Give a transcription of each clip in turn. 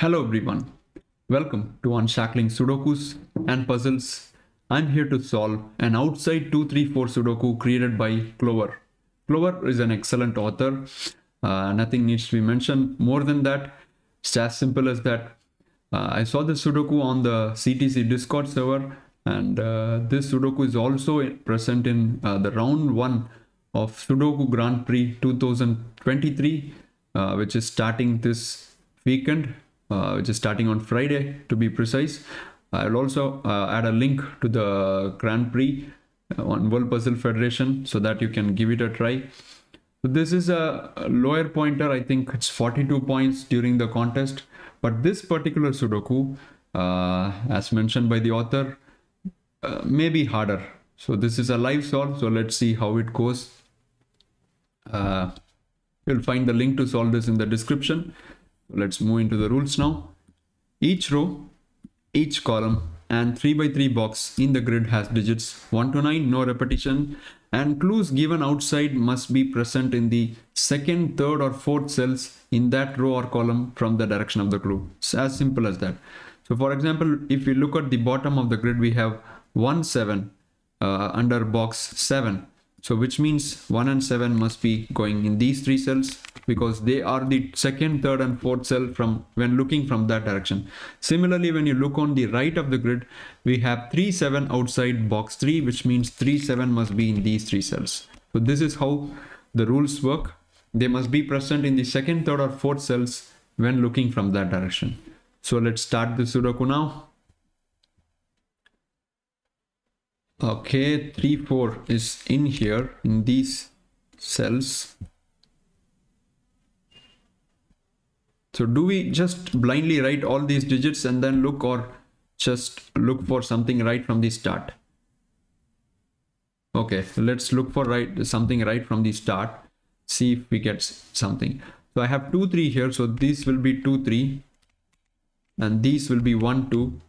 Hello everyone. Welcome to Unshackling Sudokus and Puzzles. I'm here to solve an outside 234 Sudoku created by Clover. Clover is an excellent author. Uh, nothing needs to be mentioned more than that. It's as simple as that. Uh, I saw the Sudoku on the CTC Discord server, and uh, this Sudoku is also present in uh, the round one of Sudoku Grand Prix 2023, uh, which is starting this weekend, which is starting on Friday to be precise. I'll also uh, add a link to the Grand Prix uh, on World Puzzle Federation so that you can give it a try. So this is a, a lower pointer. I think it's 42 points during the contest. But this particular Sudoku, uh, as mentioned by the author, uh, may be harder. So this is a live solve. So let's see how it goes. Uh, you'll find the link to solve this in the description. Let's move into the rules now. Each row, each column, and 3 by 3 box in the grid has digits 1 to 9, no repetition, and clues given outside must be present in the second, third, or fourth cells in that row or column from the direction of the clue. It's as simple as that. So, for example, if we look at the bottom of the grid, we have 1 7 uh, under box 7 so which means 1 and 7 must be going in these three cells because they are the second, third and fourth cell from when looking from that direction. Similarly, when you look on the right of the grid, we have 3, 7 outside box 3 which means 3, 7 must be in these three cells. So this is how the rules work. They must be present in the second, third or fourth cells when looking from that direction. So let's start the Sudoku now. Okay 3 4 is in here in these cells. So do we just blindly write all these digits and then look or just look for something right from the start? Okay let's look for right something right from the start see if we get something. So i have 2 3 here so this will be 2 3 and these will be 1 2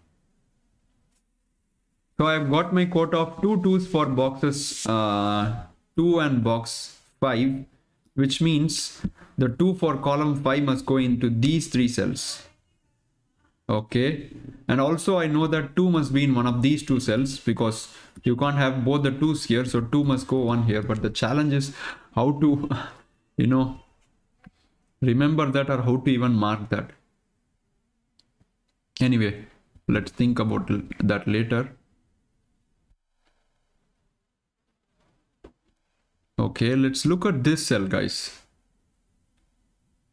so I've got my quota of two twos for boxes uh, 2 and box 5 which means the 2 for column 5 must go into these three cells. Okay and also I know that 2 must be in one of these two cells because you can't have both the 2's here so 2 must go one here but the challenge is how to you know remember that or how to even mark that. Anyway let's think about that later. Okay, let's look at this cell, guys.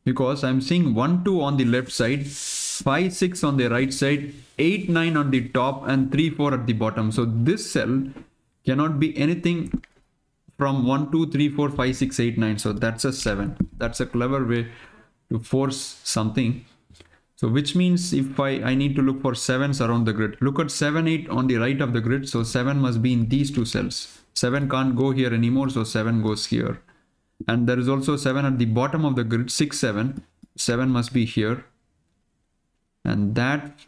Because I'm seeing 1, 2 on the left side, 5, 6 on the right side, 8, 9 on the top, and 3, 4 at the bottom. So this cell cannot be anything from 1, 2, 3, 4, 5, 6, 8, 9. So that's a 7. That's a clever way to force something. So which means if I, I need to look for 7s around the grid. Look at 7, 8 on the right of the grid. So 7 must be in these two cells. 7 can't go here anymore so 7 goes here. And there is also 7 at the bottom of the grid 6 7 7 must be here. And that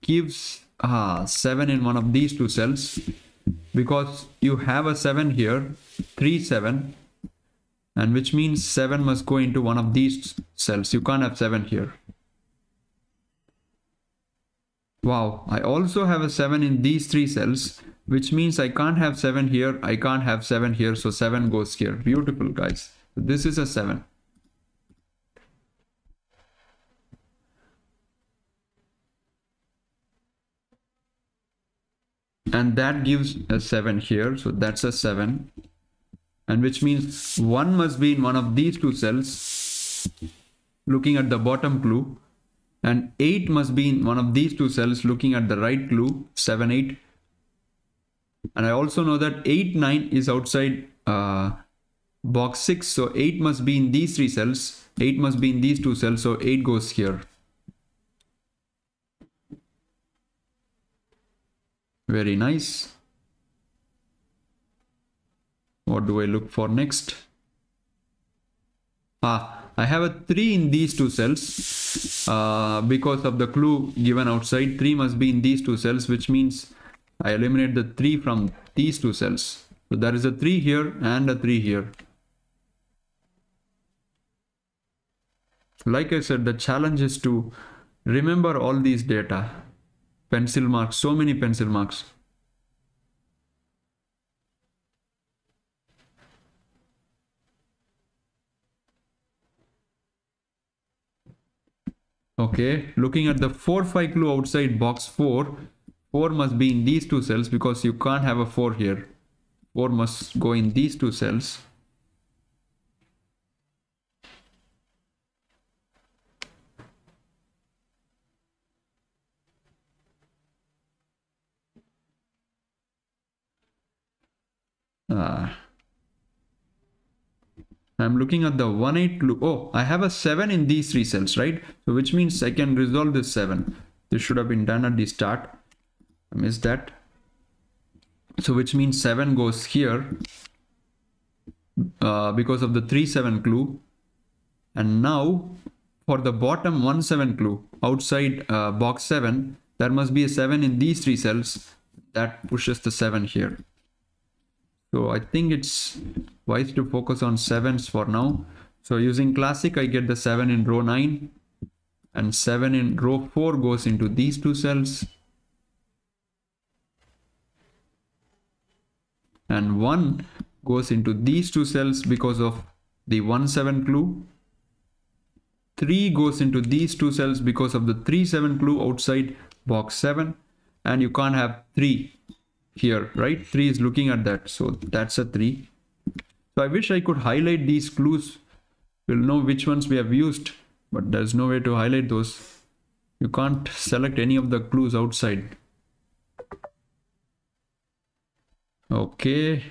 gives ah 7 in one of these two cells. Because you have a 7 here 3 7 and which means 7 must go into one of these cells. You can't have 7 here wow I also have a 7 in these three cells which means I can't have 7 here, I can't have 7 here, so 7 goes here. Beautiful, guys. This is a 7. And that gives a 7 here, so that's a 7. And which means 1 must be in one of these two cells, looking at the bottom clue. And 8 must be in one of these two cells, looking at the right clue, 7, 8 and I also know that 8 9 is outside uh, box 6 so 8 must be in these three cells. 8 must be in these two cells. So 8 goes here. Very nice. What do I look for next? Ah I have a 3 in these two cells uh, because of the clue given outside 3 must be in these two cells which means I eliminate the 3 from these two cells. So there is a 3 here and a 3 here. Like I said, the challenge is to remember all these data pencil marks so many pencil marks okay. Looking at the 4 5 clue outside box 4 4 must be in these two cells because you can't have a 4 here. 4 must go in these two cells. Ah I'm looking at the 1 8 loop. Oh, I have a 7 in these three cells, right? So which means I can resolve this 7. This should have been done at the start. I missed that. So which means 7 goes here uh, because of the 3 7 clue. And now for the bottom 1 7 clue outside uh, box 7, there must be a 7 in these three cells that pushes the 7 here. So I think it's wise to focus on sevens for now. So using classic, I get the seven in row nine and seven in row four goes into these two cells. And one goes into these two cells because of the one seven clue. Three goes into these two cells because of the three seven clue outside box seven. And you can't have three here, right? 3 is looking at that. So that's a 3. So I wish I could highlight these clues. We'll know which ones we have used, but there's no way to highlight those. You can't select any of the clues outside. Okay.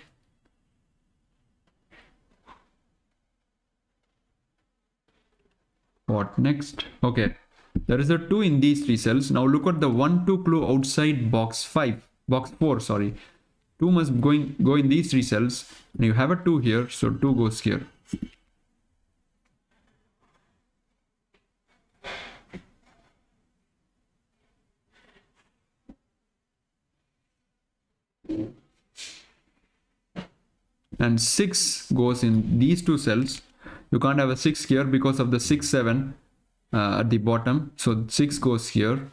What next? Okay. There is a 2 in these three cells. Now look at the 1, 2 clue outside box 5 box 4 sorry. 2 must going go in these three cells. And you have a 2 here so 2 goes here. And 6 goes in these two cells. You can't have a 6 here because of the 6 7 uh, at the bottom. So 6 goes here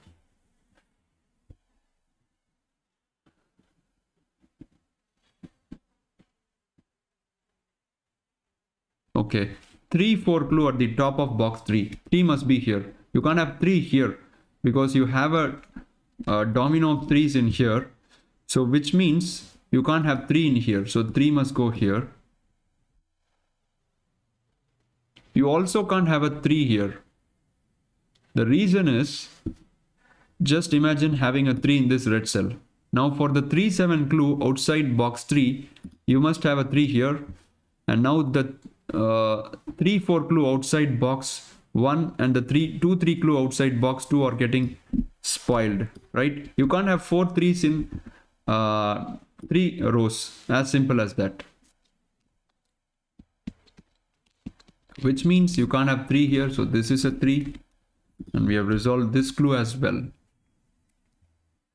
Okay, 3, 4 clue at the top of box 3. T must be here. You can't have 3 here because you have a, a domino of 3s in here. So which means you can't have 3 in here. So 3 must go here. You also can't have a 3 here. The reason is, just imagine having a 3 in this red cell. Now for the 3, 7 clue outside box 3, you must have a 3 here. And now the uh, 3 4 clue outside box 1 and the 3 2 3 clue outside box 2 are getting spoiled right? You can't have four threes in uh, three rows as simple as that. Which means you can't have 3 here so this is a 3 and we have resolved this clue as well.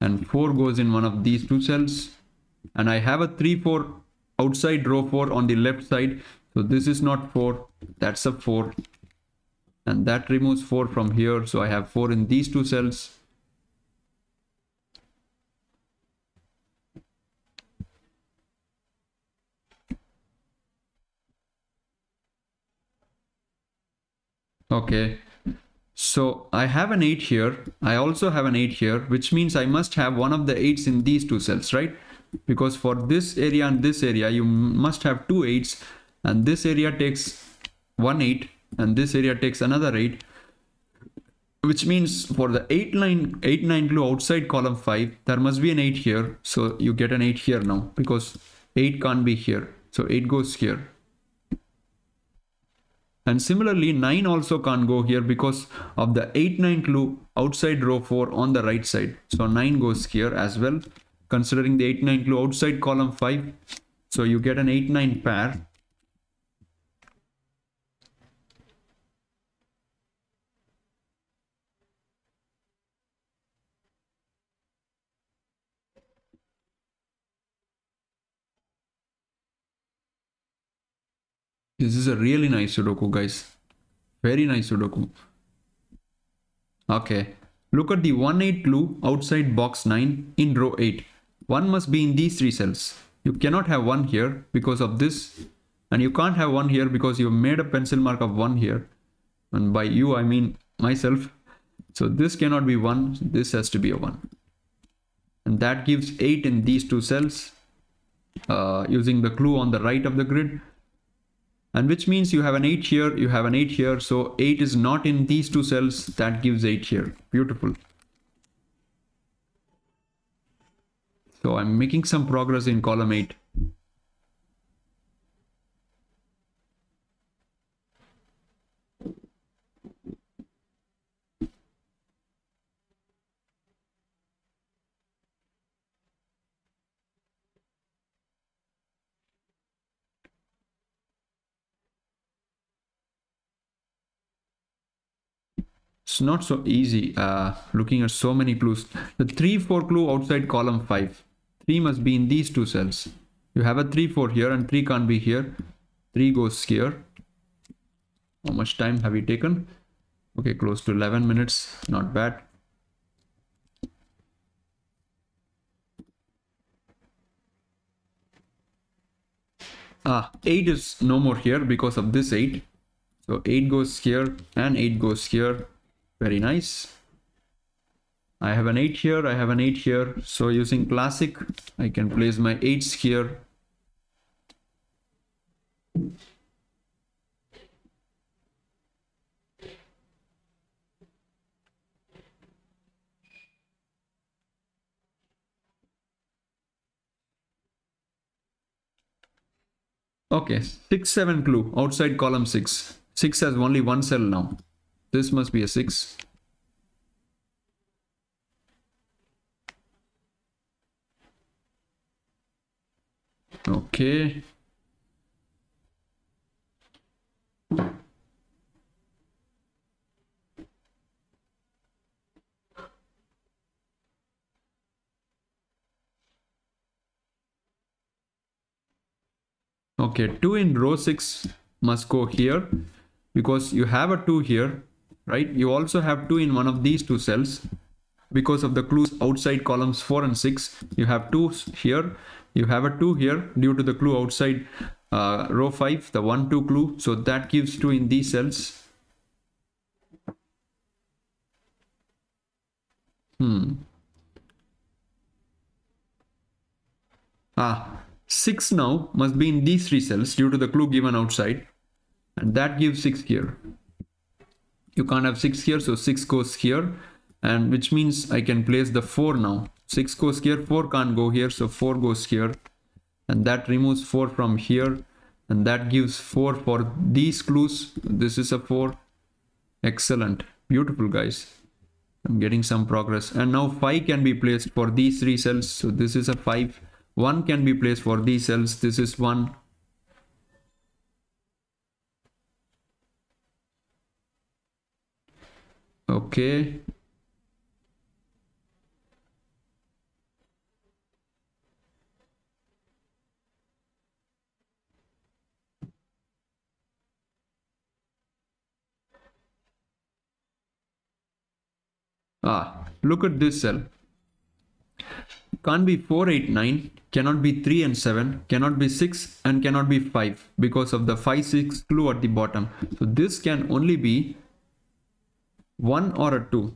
And 4 goes in one of these two cells. And I have a 3 4 outside row 4 on the left side so this is not 4, that's a 4. And that removes 4 from here. So I have 4 in these two cells. Okay, so I have an 8 here. I also have an 8 here, which means I must have one of the 8s in these two cells, right? Because for this area and this area, you must have two 8s and this area takes 1 8 and this area takes another 8 which means for the 8 line 8 9 glue outside column 5 there must be an 8 here. So you get an 8 here now because 8 can't be here. So 8 goes here. And similarly 9 also can't go here because of the 8 9 clue outside row 4 on the right side. So 9 goes here as well. Considering the 8 9 clue outside column 5 so you get an 8 9 pair This is a really nice Sudoku, guys. Very nice Sudoku. Okay. Look at the 1 8 clue outside box 9 in row 8. 1 must be in these three cells. You cannot have 1 here because of this and you can't have 1 here because you made a pencil mark of 1 here. And by you I mean myself. So this cannot be 1. This has to be a 1. And that gives 8 in these two cells uh, using the clue on the right of the grid and which means you have an 8 here you have an 8 here. So 8 is not in these two cells that gives 8 here. Beautiful. So I'm making some progress in column 8 it's not so easy uh, looking at so many clues. The 3 4 clue outside column 5. 3 must be in these two cells. You have a 3 4 here and 3 can't be here. 3 goes here. How much time have you taken? Okay, close to 11 minutes. Not bad. Ah, 8 is no more here because of this 8. So 8 goes here and 8 goes here very nice. I have an 8 here, I have an 8 here. So using classic, I can place my 8s here. Okay, 6, 7 clue outside column 6. 6 has only one cell now. This must be a 6. Okay. Okay, 2 in row 6 must go here because you have a 2 here right? You also have 2 in one of these two cells because of the clues outside columns 4 and 6. You have 2 here, you have a 2 here due to the clue outside uh, row 5, the 1, 2 clue. So that gives 2 in these cells. Hmm. Ah, 6 now must be in these three cells due to the clue given outside. And that gives 6 here you can't have 6 here so 6 goes here and which means I can place the 4 now. 6 goes here 4 can't go here so 4 goes here and that removes 4 from here and that gives 4 for these clues. This is a 4 excellent. Beautiful guys. I'm getting some progress. And now 5 can be placed for these three cells. So this is a 5 1 can be placed for these cells. This is 1 Okay. Ah, look at this cell. Can't be 4, 8, 9, cannot be 3 and 7, cannot be 6 and cannot be 5 because of the 5, 6 clue at the bottom. So this can only be 1 or a 2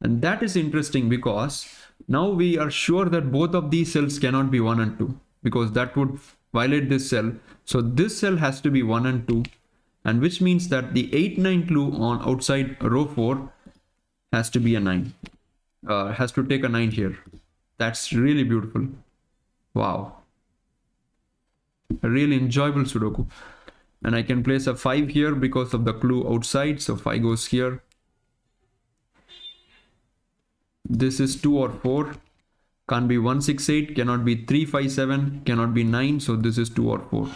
and that is interesting because now we are sure that both of these cells cannot be 1 and 2 because that would violate this cell. So this cell has to be 1 and 2 and which means that the 8 9 clue on outside row 4 has to be a 9 uh, has to take a 9 here. That's really beautiful. Wow. A really enjoyable sudoku. And I can place a 5 here because of the clue outside. So 5 goes here this is 2 or 4 can't be 168 cannot be 357 cannot be 9 so this is 2 or 4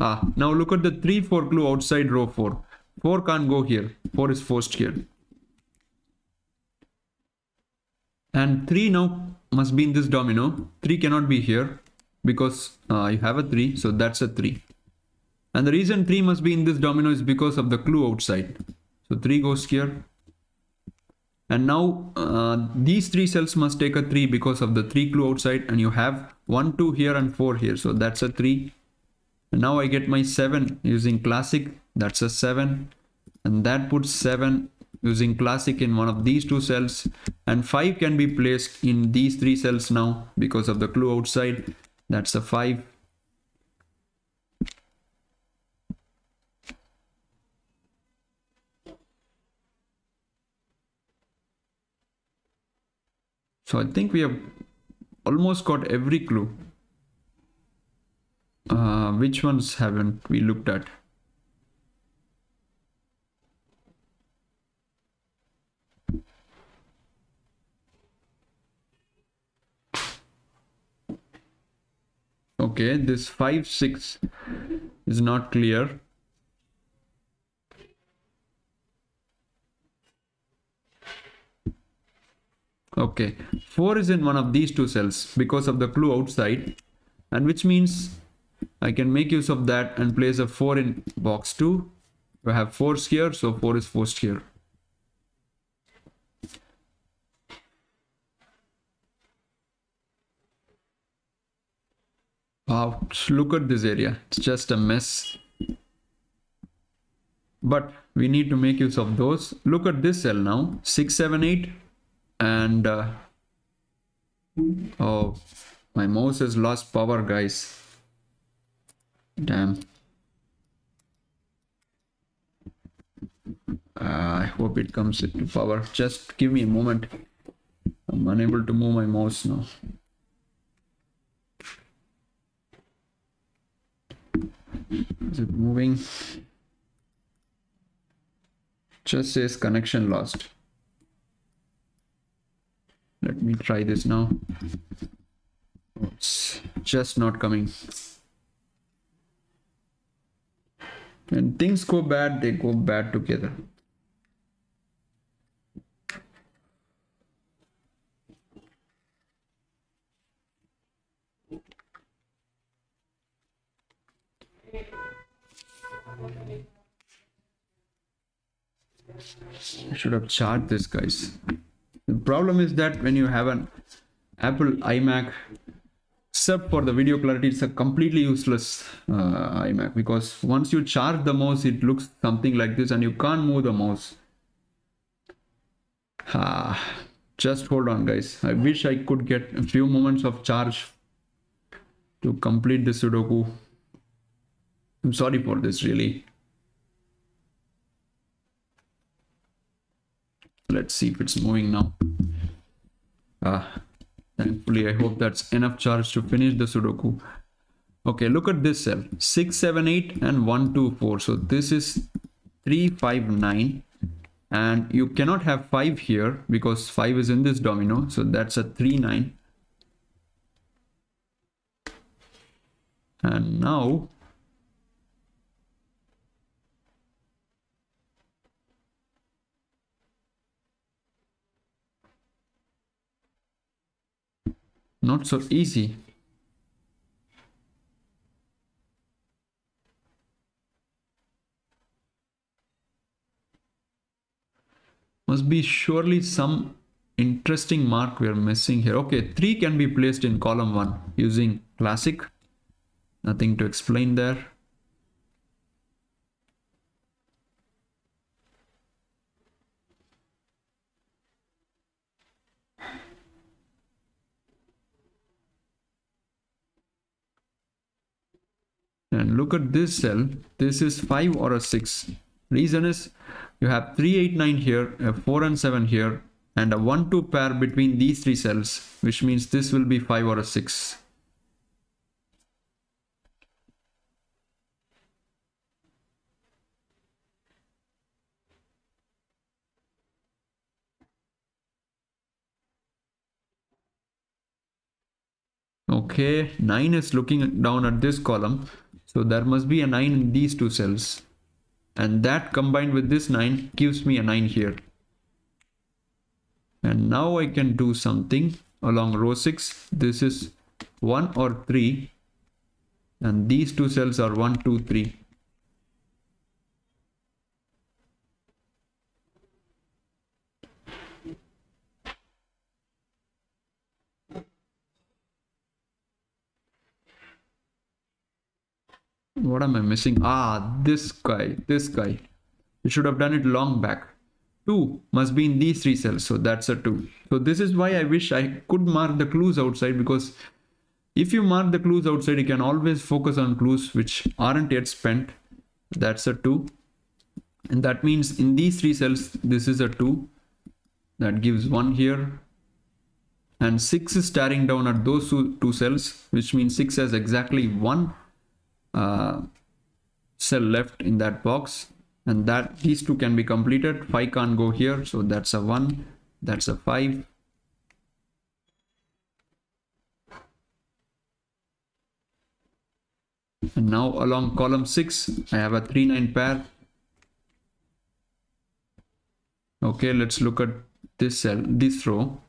ah now look at the 3 4 clue outside row 4 4 can't go here. 4 is forced here. And 3 now must be in this domino. 3 cannot be here because uh, you have a 3 so that's a 3 and the reason 3 must be in this domino is because of the clue outside. So 3 goes here. And now uh, these three cells must take a 3 because of the 3 clue outside. And you have 1 2 here and 4 here. So that's a 3 and now I get my 7 using classic. That's a 7 and that puts 7 using classic in one of these two cells. And 5 can be placed in these three cells now because of the clue outside. That's a 5 so I think we have almost got every clue. Uh, which ones haven't we looked at? Okay this 5 6 is not clear okay 4 is in one of these two cells because of the clue outside and which means I can make use of that and place a 4 in box 2 I have 4 here so 4 is forced here Wow, look at this area. It's just a mess. But we need to make use of those. Look at this cell now. 6, 7, 8. And... Uh, oh, my mouse has lost power, guys. Damn. Uh, I hope it comes into power. Just give me a moment. I'm unable to move my mouse now. Is it moving? Just says connection lost. Let me try this now. It's just not coming. When things go bad, they go bad together. I should have charged this guys. The problem is that when you have an Apple iMac, except for the video clarity, it's a completely useless uh, iMac because once you charge the mouse, it looks something like this and you can't move the mouse. Ah, just hold on guys. I wish I could get a few moments of charge to complete the Sudoku. I'm sorry for this really. Let's see if it's moving now. Ah thankfully i hope that's enough charge to finish the sudoku. Okay look at this cell 6 7 8 and 1 2 4 so this is 3 5 9 and you cannot have 5 here because 5 is in this domino. So that's a 3 9 and now not so easy. Must be surely some interesting mark we are missing here. Okay, 3 can be placed in column 1 using classic. Nothing to explain there. and look at this cell this is 5 or a 6 reason is you have 3 8 9 here a 4 and 7 here and a 1 2 pair between these three cells which means this will be 5 or a 6 okay 9 is looking down at this column so there must be a 9 in these two cells. And that combined with this 9 gives me a 9 here. And now I can do something along row 6. This is 1 or 3 and these two cells are 1 2 3 what am i missing? Ah this guy this guy. You should have done it long back. 2 must be in these three cells so that's a 2 so this is why i wish i could mark the clues outside because if you mark the clues outside you can always focus on clues which aren't yet spent. That's a 2 and that means in these three cells this is a 2 that gives 1 here. And 6 is staring down at those two, cells which means 6 has exactly one uh, cell left in that box. And that these two can be completed. 5 can't go here so that's a 1 that's a 5 and now along column 6 I have a 3 9 pair. Okay let's look at this cell this row.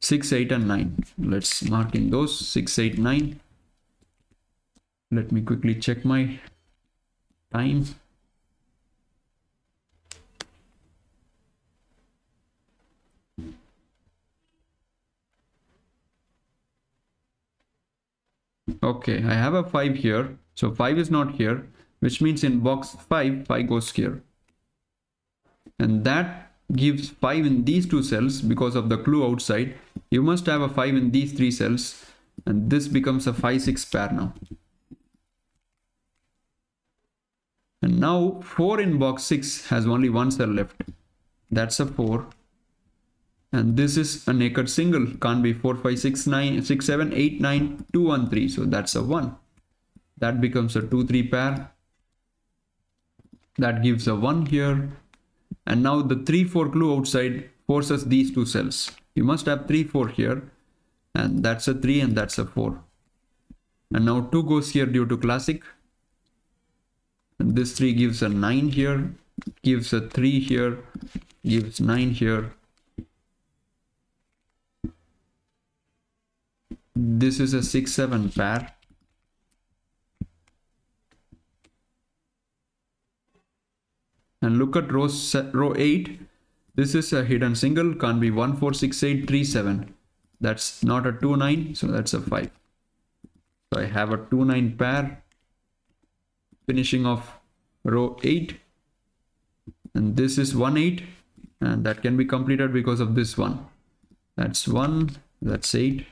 6 8 and 9 let's mark in those. 6 8 9 let me quickly check my time. Okay i have a 5 here. So 5 is not here which means in box 5 5 goes here. And that gives 5 in these two cells because of the clue outside. You must have a 5 in these three cells. And this becomes a 5 6 pair now and now 4 in box 6 has only one cell left. That's a 4 and this is a naked single. Can't be 4 5 6 9 6 7 8 9 2 1 3 so that's a 1 that becomes a 2 3 pair. That gives a 1 here. And now the 3 4 clue outside forces these two cells. You must have 3 4 here. And that's a 3 and that's a 4 and now 2 goes here due to classic this 3 gives a 9 here gives a 3 here gives 9 here. This is a 6 7 pair. And look at row, row 8 this is a hidden single can't be 1 4 6 8 3 7 that's not a 2 9 so that's a 5 so i have a 2 9 pair finishing of row 8 and this is 1 8 and that can be completed because of this one that's 1 that's 8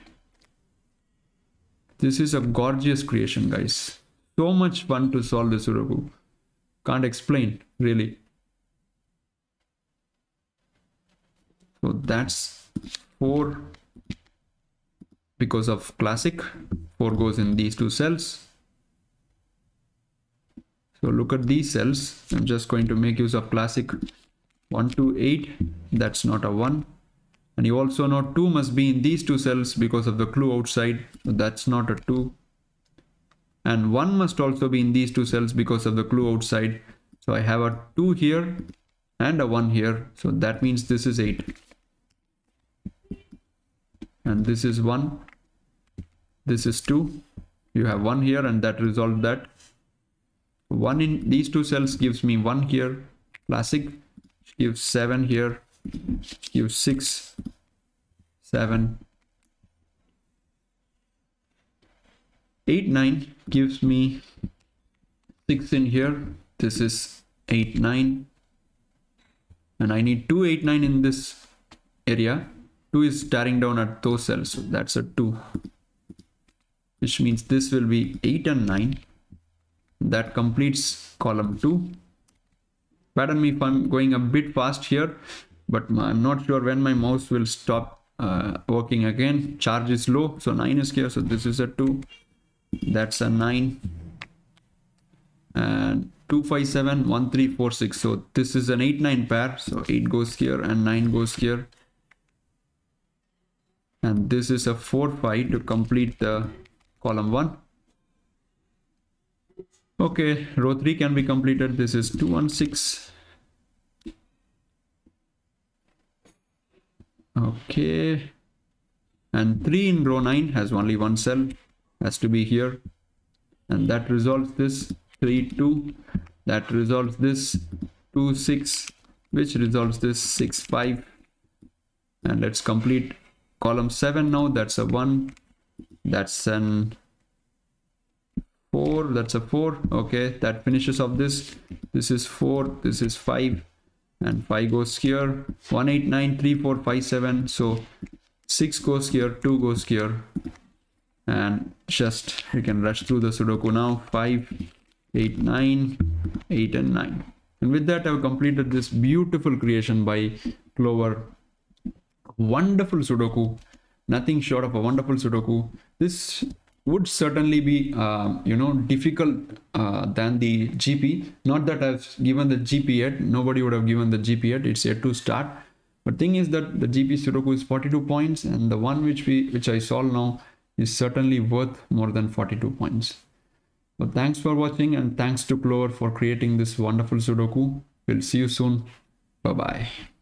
this is a gorgeous creation, guys. So much fun to solve this Sudoku. Can't explain, really. So that's 4 because of classic. 4 goes in these two cells. So look at these cells. I'm just going to make use of classic 128 That's not a 1 and you also know 2 must be in these two cells because of the clue outside. That's not a 2 and 1 must also be in these two cells because of the clue outside. So I have a 2 here and a 1 here. So that means this is 8 and this is 1 this is 2 you have 1 here and that resolved that 1 in these two cells gives me 1 here classic gives 7 here give 6 7 8 9 gives me 6 in here. This is 8 9 and I need 2 8 9 in this area. 2 is staring down at those cells. So that's a 2 which means this will be 8 and 9 that completes column 2 pardon me if I'm going a bit fast here but I'm not sure when my mouse will stop uh, working again. Charge is low so 9 is here so this is a 2 that's a 9 and 2 5 7 1 3 4 6 so this is an 8 9 pair so 8 goes here and 9 goes here. And this is a 4 5 to complete the column 1 okay row 3 can be completed. This is 216. okay. And 3 in row 9 has only one cell has to be here. And that resolves this 3 2 that resolves this 2 6 which resolves this 6 5 and let's complete column 7 now. That's a 1 that's an 4 that's a 4 okay that finishes off this. This is 4 this is 5 and 5 goes here. 1 8 9 3 4 5 7 so 6 goes here 2 goes here and just we can rush through the sudoku now. 5 8 9 8 and 9 and with that i've completed this beautiful creation by clover. Wonderful sudoku. Nothing short of a wonderful sudoku. This would certainly be uh, you know difficult uh, than the gp not that i've given the gp yet. Nobody would have given the gp yet. It's yet to start. But thing is that the gp sudoku is 42 points and the one which we which i solve now is certainly worth more than 42 points. So thanks for watching and thanks to clover for creating this wonderful sudoku. We'll see you soon. Bye bye